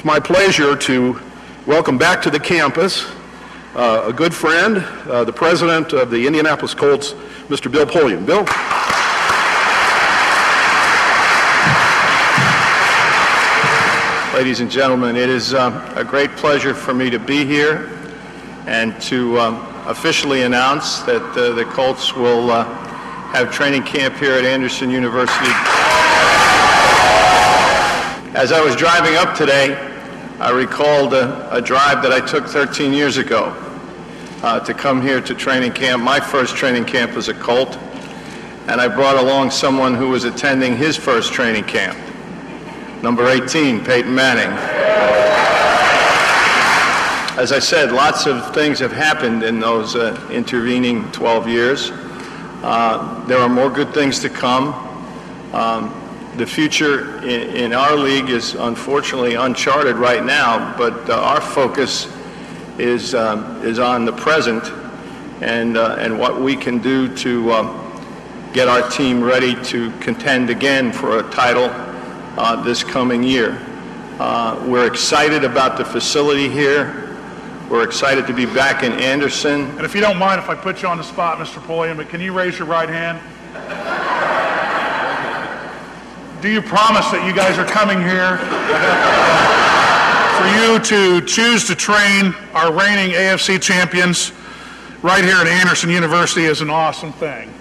It's my pleasure to welcome back to the campus uh, a good friend, uh, the president of the Indianapolis Colts, Mr. Bill Polian. Bill? Ladies and gentlemen, it is um, a great pleasure for me to be here and to um, officially announce that uh, the Colts will uh, have training camp here at Anderson University. As I was driving up today, I recalled a, a drive that I took 13 years ago uh, to come here to training camp, my first training camp as a Colt, and I brought along someone who was attending his first training camp number 18, Peyton Manning. As I said, lots of things have happened in those uh, intervening 12 years. Uh, there are more good things to come. Um, the future in, in, our league is unfortunately uncharted right now, but uh, our focus is, um, is on the present and, uh, and what we can do to um, get our team ready to contend again for a title uh, this coming year. Uh, we're excited about the facility here. We're excited to be back in Anderson. And if you don't mind if I put you on the spot, Mr. Polian, but can you raise your right hand? Do you promise that you guys are coming here for you to choose to train our reigning AFC champions right here at Anderson University is an awesome thing.